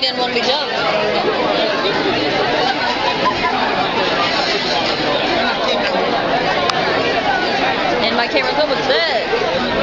didn't want to be jumped. And my camera's almost dead.